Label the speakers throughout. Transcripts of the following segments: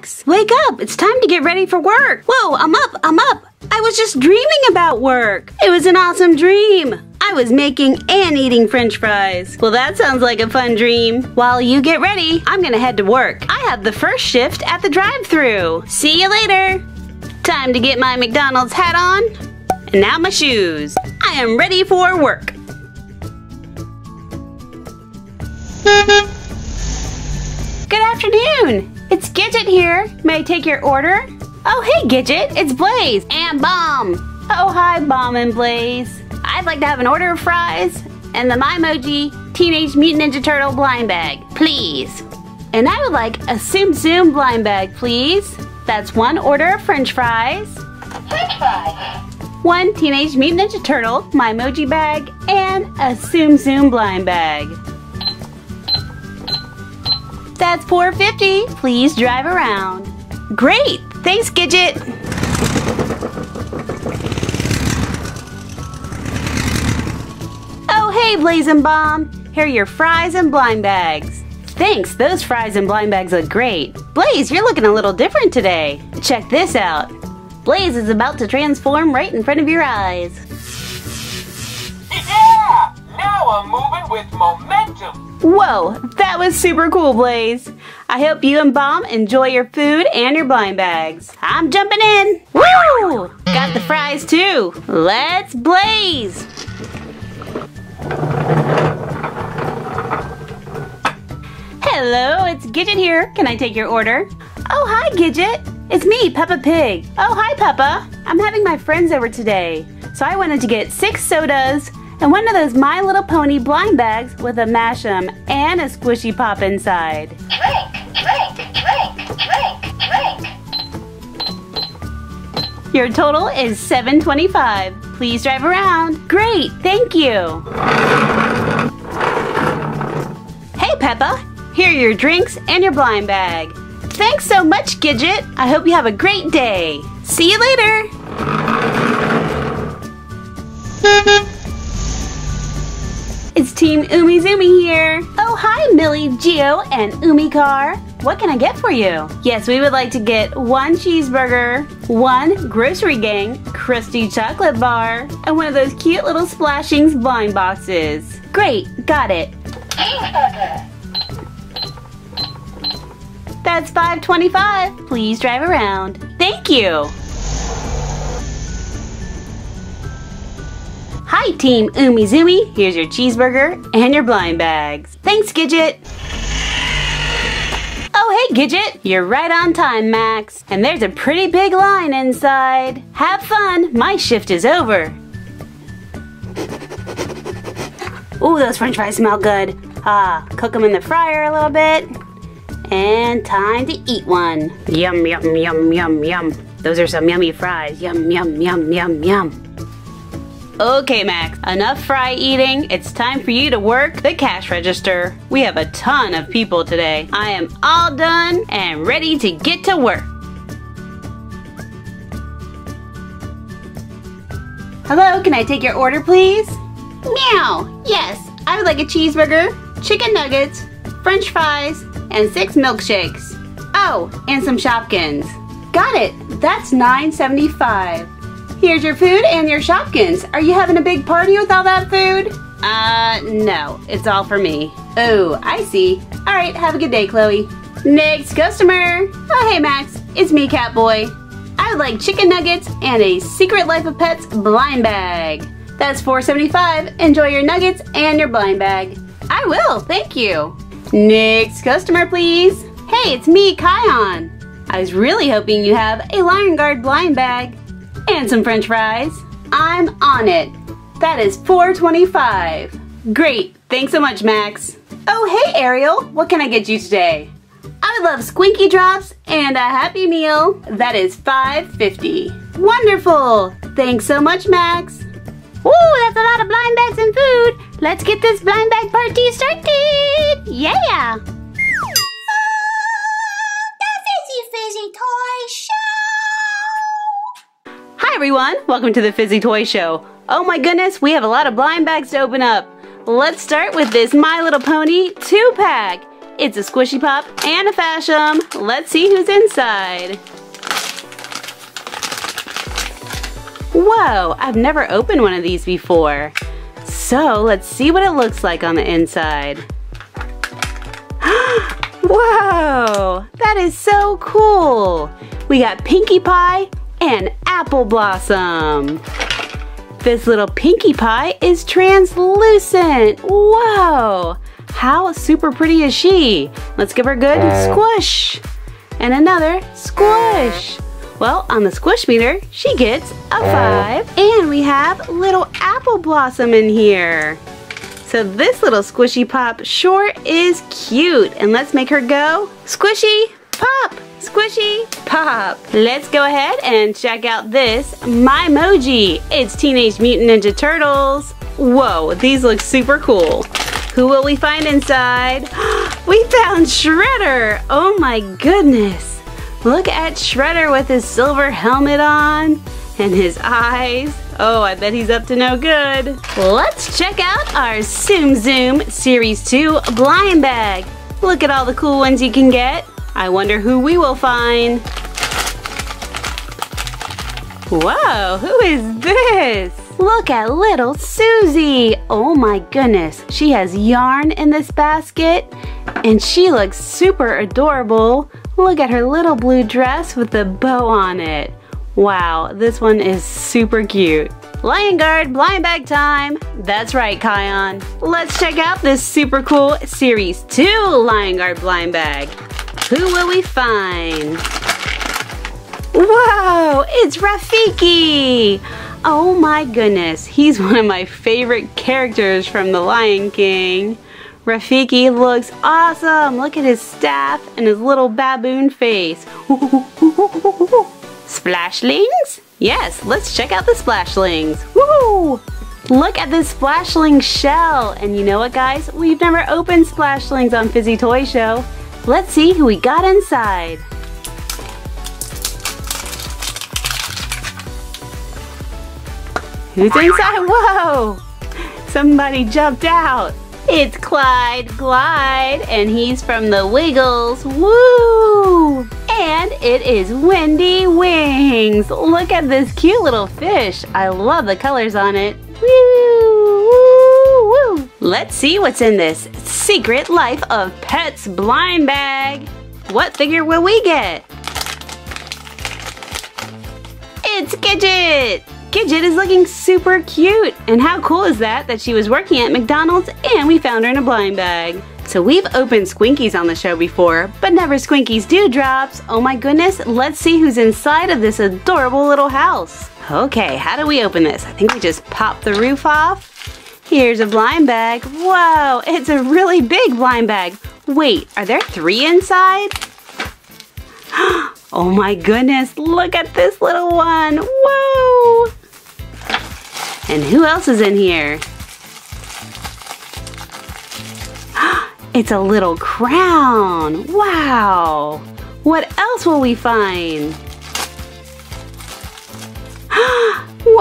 Speaker 1: Max, wake up. It's time to get ready for work. Whoa, I'm up, I'm up. I was just dreaming about work. It was an awesome dream. I was making and eating french fries. Well, that sounds like a fun dream. While you get ready, I'm gonna head to work. I have the first shift at the drive through See you later. Time to get my McDonald's hat on. And now my shoes. I am ready for work. Good afternoon. It's Gidget here. May I take your order? Oh, hey, Gidget. It's Blaze and Bomb. Oh, hi, Bomb and Blaze. I'd like to have an order of fries and the Mimoji Teenage Mutant Ninja Turtle blind bag, please. And I would like a Tsum Tsum blind bag, please. That's one order of french fries.
Speaker 2: French fries.
Speaker 1: One Teenage Mutant Ninja Turtle Mimoji bag and a Tsum Tsum blind bag. That's 450. Please drive around. Great. Thanks, Gidget. Oh, hey, Blazing Bomb. Here are your fries and blind bags. Thanks, those fries and blind bags look great. Blaze, you're looking a little different today. Check this out. Blaze is about to transform right in front of your eyes.
Speaker 2: Yeah! Now I'm moving with momentum.
Speaker 1: Whoa, that was super cool, Blaze. I hope you and Bomb enjoy your food and your blind bags. I'm jumping in. Woo! Got the fries too. Let's blaze. Hello, it's Gidget here. Can I take your order? Oh, hi, Gidget. It's me, Peppa Pig. Oh, hi, Peppa. I'm having my friends over today, so I wanted to get six sodas and one of those My Little Pony blind bags with a Mash'em and a squishy pop inside.
Speaker 2: Drink, drink, drink, drink, drink.
Speaker 1: Your total is 725. Please drive around. Great, thank you. Hey Peppa, here are your drinks and your blind bag. Thanks so much, Gidget. I hope you have a great day. See you later. Team Umizoomi here. Oh, hi, Millie, Geo, and Umi Car. What can I get for you? Yes, we would like to get one cheeseburger, one grocery gang crusty chocolate bar, and one of those cute little splashlings blind boxes. Great, got it.
Speaker 2: Cheeseburger.
Speaker 1: That's 525. Please drive around. Thank you. Hi, Team Umizoomi. Here's your cheeseburger and your blind bags. Thanks, Gidget. Oh, hey, Gidget. You're right on time, Max. And there's a pretty big line inside. Have fun. My shift is over. Ooh, those french fries smell good. Ah, cook them in the fryer a little bit. And time to eat one. Yum, yum, yum, yum, yum. Those are some yummy fries. Yum, yum, yum, yum, yum. Okay, Max, enough fry eating. It's time for you to work the cash register. We have a ton of people today. I am all done and ready to get to work. Hello, can I take your order, please? Meow. Yes, I would like a cheeseburger, chicken nuggets, french fries, and six milkshakes. Oh, and some Shopkins. Got it. That's $9.75. Here's your food and your Shopkins. Are you having a big party with all that food? Uh, no. It's all for me. Oh, I see. All right, have a good day, Chloe. Next customer. Oh, hey, Max. It's me, Catboy. I would like chicken nuggets and a Secret Life of Pets blind bag. That's $4.75. Enjoy your nuggets and your blind bag. I will, thank you. Next customer, please. Hey, it's me, Kion. I was really hoping you have a Lion Guard blind bag and some french fries. I'm on it. That is $4.25. Great, thanks so much, Max. Oh, hey, Ariel. What can I get you today? I would love squinky drops and a happy meal. That is $5.50. Wonderful. Thanks so much, Max. Woo, that's a lot of blind bags and food. Let's get this blind bag party started. Yeah.
Speaker 3: Ah, the Fizzy Fizzy Toy!
Speaker 1: Hi, everyone. Welcome to the Fizzy Toy Show. Oh my goodness, we have a lot of blind bags to open up. Let's start with this My Little Pony 2-pack. It's a Squishy Pop and a Fash'em. Let's see who's inside. Whoa, I've never opened one of these before. So let's see what it looks like on the inside. Whoa, that is so cool. We got Pinkie Pie and Apple Blossom. This little Pinkie Pie is translucent. Whoa, how super pretty is she? Let's give her a good squish. And another squish. Well, on the squish meter, she gets a five. And we have little apple blossom in here. So this little squishy pop sure is cute. And let's make her go squishy pop, squishy pop. Let's go ahead and check out this My Emoji. It's Teenage Mutant Ninja Turtles. Whoa, these look super cool. Who will we find inside? we found Shredder. Oh my goodness. Look at Shredder with his silver helmet on and his eyes. Oh, I bet he's up to no good. Let's check out our Tsum Tsum Series 2 blind bag. Look at all the cool ones you can get. I wonder who we will find. Whoa, who is this? Look at little Susie. Oh my goodness. She has yarn in this basket and she looks super adorable. Look at her little blue dress with the bow on it. Wow, this one is super cute. Lion Guard blind bag time. That's right, Kion. Let's check out this super cool Series 2 Lion Guard blind bag. Who will we find? Whoa, it's Rafiki! Oh my goodness, he's one of my favorite characters from The Lion King. Rafiki looks awesome. Look at his staff and his little baboon face. Splashlings? Yes, let's check out the splashlings. Woo! Look at this splashling shell. And you know what guys? We've never opened splashlings on Fizzy Toy Show. Let's see who we got inside. Who's inside? Whoa! Somebody jumped out. It's Clyde Glide, and he's from the Wiggles. Woo! And it is Wendy Wings. Look at this cute little fish. I love the colors on it. Woo! Let's see what's in this Secret Life of Pets blind bag. What figure will we get? It's Gidget! Gidget is looking super cute. And how cool is that that she was working at McDonald's and we found her in a blind bag. So we've opened Squinkies on the show before, but never Squinkies Dewdrops. Oh my goodness, let's see who's inside of this adorable little house. Okay, how do we open this? I think we just pop the roof off. Here's a blind bag. Whoa, it's a really big blind bag. Wait, are there three inside? Oh my goodness, look at this little one. Whoa! And who else is in here? It's a little crown. Wow. What else will we find?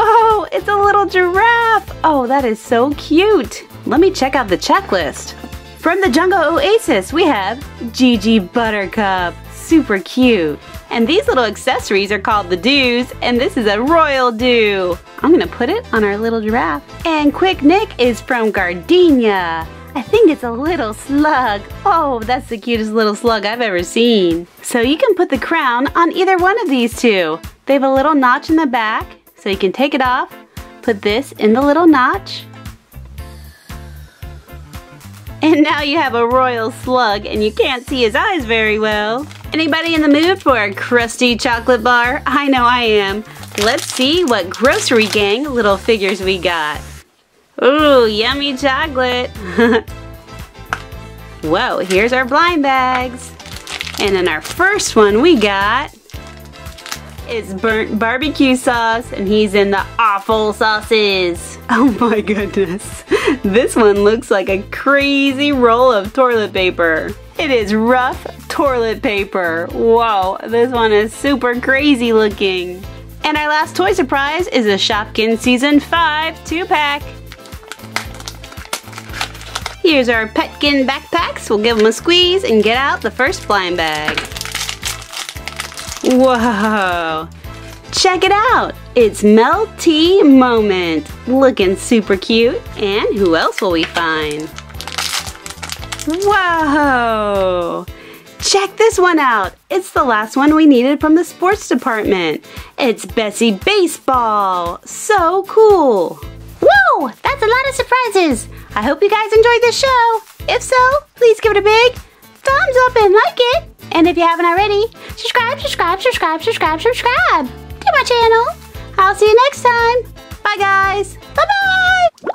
Speaker 1: Whoa, it's a little giraffe. Oh, that is so cute. Let me check out the checklist. From the Jungle Oasis, we have Gigi Buttercup. Super cute. And these little accessories are called the dews, and this is a royal dew. I'm gonna put it on our little giraffe. And Quick Nick is from Gardenia. I think it's a little slug. Oh, that's the cutest little slug I've ever seen. So you can put the crown on either one of these two. They have a little notch in the back, so you can take it off, put this in the little notch, and now you have a royal slug and you can't see his eyes very well. Anybody in the mood for a crusty chocolate bar? I know I am. Let's see what grocery gang little figures we got. Ooh, yummy chocolate. Whoa, here's our blind bags. And in our first one we got is burnt barbecue sauce and he's in the awful sauces. Oh my goodness. This one looks like a crazy roll of toilet paper. It is rough toilet paper. Whoa, this one is super crazy looking. And our last toy surprise is a Shopkin Season 5 2-pack. Here's our Petkin backpacks. We'll give them a squeeze and get out the first blind bag. Whoa! Check it out! It's Melty Moment. Looking super cute. And who else will we find? Whoa! Check this one out. It's the last one we needed from the sports department. It's Bessie Baseball. So cool.
Speaker 3: Whoa, that's a lot of surprises.
Speaker 1: I hope you guys enjoyed this show. If so, please give it a big thumbs up and like it. And if you haven't already, subscribe, subscribe, subscribe, subscribe, subscribe to my channel. I'll see you next time. Bye guys. Bye-bye.